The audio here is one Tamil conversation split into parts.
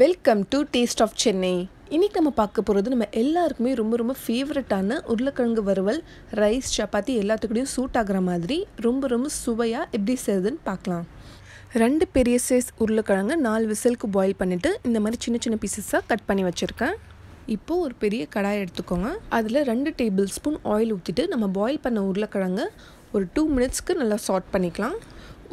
Welcome to taste of Chennai இன்றைக்கி நம்ம பார்க்க போகிறது நம்ம எல்லாருக்குமே ரொம்ப ரொம்ப ஃபேவரட்டான உருளைக்கிழங்கு வறுவல் ரைஸ் சப்பாத்தி எல்லாத்துக்கூடையும் சூட் ஆகுற மாதிரி ரொம்ப ரொம்ப சுவையாக எப்படி செய்யுதுன்னு பார்க்கலாம். ரெண்டு பெரிய சைஸ் உருளைக்கிழங்கு நாலு விசிலுக்கு பாயில் பண்ணிவிட்டு இந்த மாதிரி சின்ன சின்ன பீசஸாக கட் பண்ணி வச்சுருக்கேன். இப்போது ஒரு பெரிய கடாய் எடுத்துக்கோங்க. அதில் ரெண்டு டேபிள் ஸ்பூன் ஆயில் ஊற்றிட்டு நம்ம பாயில் பண்ண உருளைக்கிழங்கு ஒரு டூ மினிட்ஸ்க்கு நல்லா சாட் பண்ணிக்கலாம்.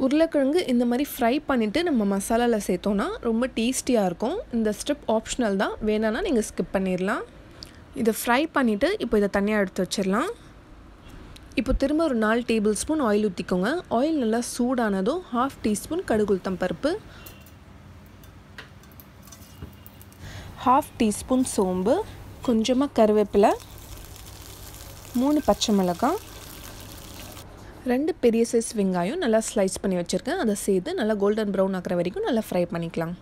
உருளைக்கிழங்கு இந்த மாதிரி ஃப்ரை பண்ணிவிட்டு நம்ம மசாலாவில் சேர்த்தோன்னா ரொம்ப டேஸ்டியாக இருக்கும். இந்த ஸ்டெப் ஆப்ஷனல் தான். வேணான்னா நீங்கள் ஸ்கிப் பண்ணிடலாம் இதை ஃப்ரை பண்ணிவிட்டு இப்போ இதை தனியாக எடுத்து வச்சிடலாம் இப்போ திரும்ப ஒரு நாலு டேபிள் ஸ்பூன் ஆயில் ஊற்றிக்கோங்க ஆயில் நல்லா சூடானதும் ஹாஃப் டீஸ்பூன் கடுகுளுத்தம் பருப்பு. ஹாஃப் டீஸ்பூன் சோம்பு. கொஞ்சமாக கருவேப்பிலை. மூணு பச்சை மிளகாய். ரெண்டு பெரிய சைஸ் வெங்காயம் நல்லா ஸ்லைஸ் பண்ணி வச்சுருக்கேன். அதை சேர்த்து நல்லா கோல்டன் ப்ரௌன் ஆகிற வரைக்கும் நல்லா ஃப்ரை பண்ணிக்கலாம்.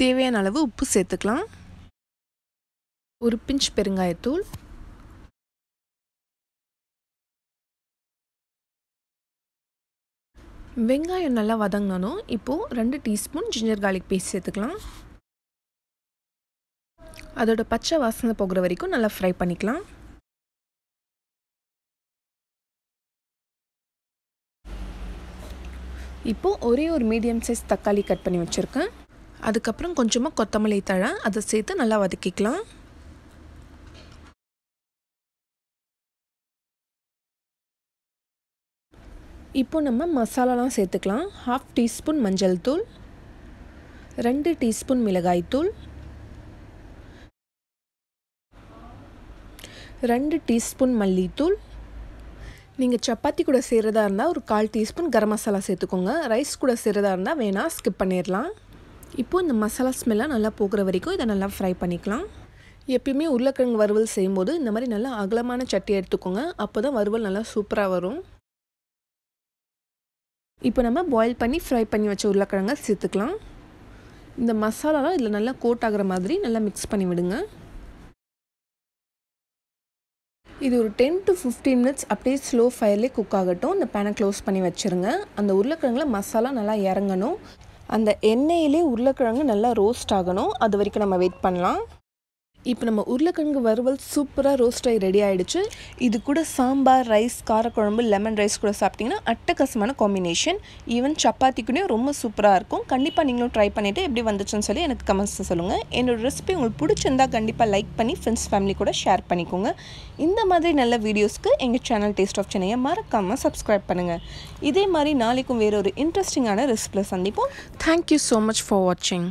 தேவையான அளவு உப்பு சேர்த்துக்கலாம். ஒரு பிஞ்ச் பெருங்காயத்தூள். வெங்காயம் நல்லா வதங்கணும். இப்போது ரெண்டு டீஸ்பூன் ஜிஞ்சர் கார்லிக் பேஸ்ட் சேர்த்துக்கலாம். அதோட பச்சை வாசனை போகிற வரைக்கும் நல்லா ஃப்ரை பண்ணிக்கலாம். இப்போது ஒரே ஒரு மீடியம் சைஸ் தக்காளி கட் பண்ணி வச்சுருக்கேன். அதுக்கப்புறம் கொஞ்சமாக கொத்தமல்லி தழை அதை சேர்த்து நல்லா வதக்கிக்கலாம். இப்போ நம்ம மசாலாலாம் சேர்த்துக்கலாம். ஹாஃப் டீஸ்பூன் மஞ்சள் தூள் ரெண்டு டீஸ்பூன் மிளகாய் தூள் ரெண்டு டீஸ்பூன் மல்லித்தூள் நீங்கள் சப்பாத்தி கூட செய்கிறதா இருந்தால் ஒரு கால் டீஸ்பூன் கரம் மசாலா சேர்த்துக்கோங்க. ரைஸ் கூட செய்கிறதா இருந்தால் வேணால் ஸ்கிப் பண்ணிடலாம் இப்போது இந்த மசாலா ஸ்மெல்லாம் நல்லா போகிற வரைக்கும் இதை நல்லா ஃப்ரை பண்ணிக்கலாம். எப்பயுமே உருளைக்கிழங்கு வறுவல் செய்யும்போது இந்த மாதிரி நல்லா அகலமான சட்டி எடுத்துக்கோங்க. அப்போ தான் வறுவல் நல்லா சூப்பராக வரும். இப்போ நம்ம பாயில் பண்ணி ஃப்ரை பண்ணி வச்ச உருளைக்கிழங்க சேர்த்துக்கலாம். இந்த மசாலாலாம் இதில் நல்லா கோட் ஆகிற மாதிரி நல்லா மிக்ஸ் பண்ணி விடுங்க. இது ஒரு டென் டு ஃபிஃப்டீன் மினிட்ஸ் அப்படியே ஸ்லோ ஃபயர்லேயே குக் ஆகட்டும். இந்த பேனை க்ளோஸ் பண்ணி வச்சுருங்க. அந்த உருளைக்கிழங்குல மசாலா நல்லா இறங்கணும். அந்த எண்ணெயிலே உருளைக்கிழங்கு நல்லா ரோஸ்ட் ஆகணும். அது வரைக்கும் நம்ம வெயிட் பண்ணலாம். இப்போ நம்ம உருளைக்கிழங்கு வறுவல் சூப்பராக ரோஸ்ட் ஆகி ரெடி ஆகிடுச்சு இது கூட சாம்பார் ரைஸ் காரக்குழம்பு லெமன் ரைஸ் கூட சாப்பிட்டிங்கன்னா அட்டகாசமான காம்பினேஷன் ஈவன் சப்பாத்திக்குனே ரொம்ப சூப்பராக இருக்கும். கண்டிப்பாக நீங்களும் ட்ரை பண்ணிவிட்டு எப்படி வந்துச்சுன்னு சொல்லி எனக்கு கமெண்ட்ஸில் சொல்லுங்கள் என்னோடய ரெசிபி உங்களுக்கு பிடிச்சிருந்தா கண்டிப்பாக லைக் பண்ணி ஃப்ரெண்ட்ஸ் ஃபேமிலி கூட ஷேர் பண்ணிக்கோங்க. இந்த மாதிரி நல்ல வீடியோஸ்க்கு எங்கள் சேனல் டேஸ்ட் ஆஃப் சென்னையை மறக்காமல் சப்ஸ்கிரைப் பண்ணுங்கள் இதே மாதிரி நாளைக்கும் வேறு ஒரு இன்ட்ரெஸ்டிங்கான ரெசிபியில் சந்திப்போம். தேங்க்யூ ஸோ மச் ஃபார் வாட்சிங்